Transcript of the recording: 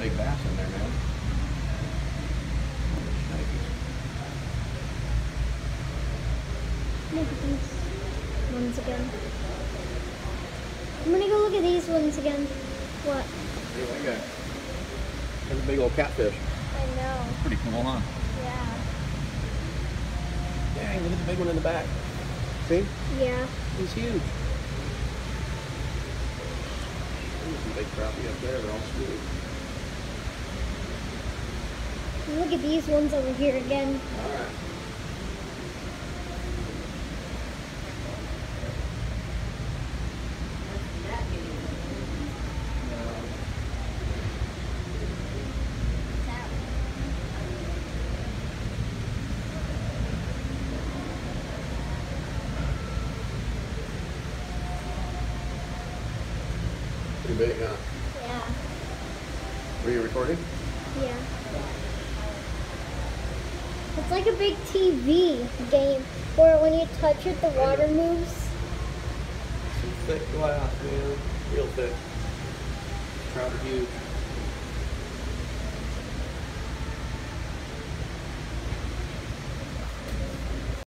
big bass in there, man. Look at these ones again. I'm gonna go look at these ones again. What? We go. There's a big old catfish. I know. Pretty cool, huh? Yeah. Dang, look at the big one in the back. See? Yeah. He's huge. There's some big crappie up there. They're all sweet. Look at these ones over here again. All right. Pretty big, huh? Yeah. Were you recording? Yeah. It's like a big TV game where when you touch it, the water moves. Some thick glass, man. Real thick. Trout are huge.